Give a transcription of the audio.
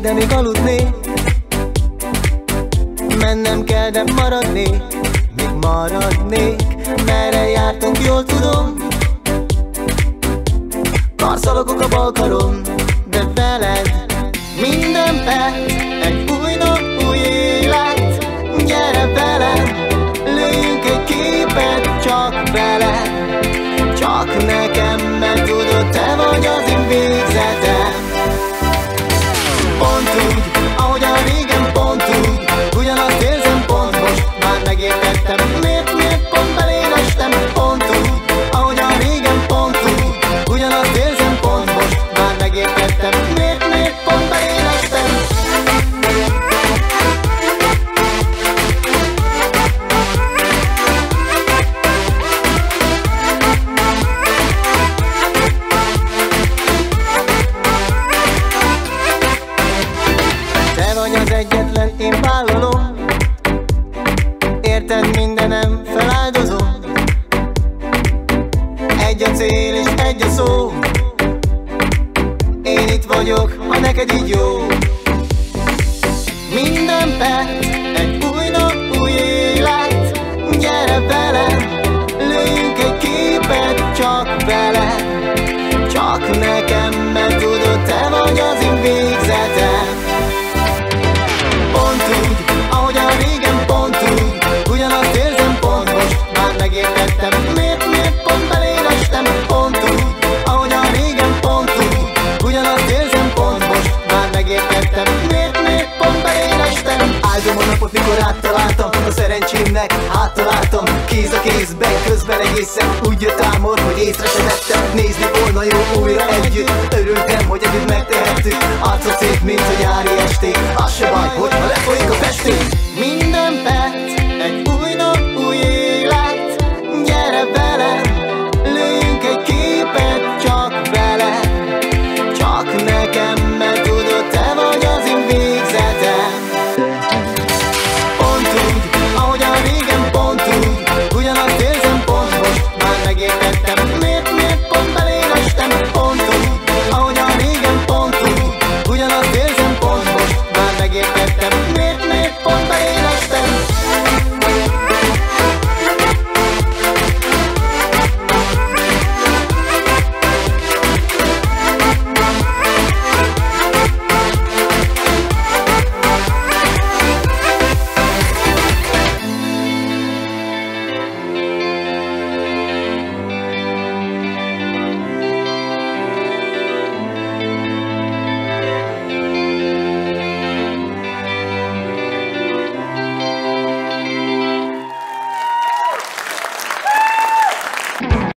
de még aludni. Mennem kell, de maradni Még maradnék Merre jártunk, jól tudom. Karszalogok a bal De veled minden perc Egy új nap, új élet. Gyere velem Lőjünk egy képet csak veled Csak nekem, mert tudod, te vagy az én végzetem megértettem, miért, miért pont beléd estem Te vagy az egyetlen, én vállalom. Érted mindenem, feláldozom Egy a cél és egy a szó vagyok, ha neked így jó. Minden perc egy új nap, új élet. Gyere velem, lőjünk egy képet csak veled napot, mikor áttaláltam A szerencsémnek áttaláltam Kéz a kézben, közben egészen Úgy jött álmod, hogy észre se vettem. Nézni volna jó újra együtt Örültem, hogy együtt megtehettük. Arcod szép, mint a nyári esték Az se baj, hogyha lefolyik a festék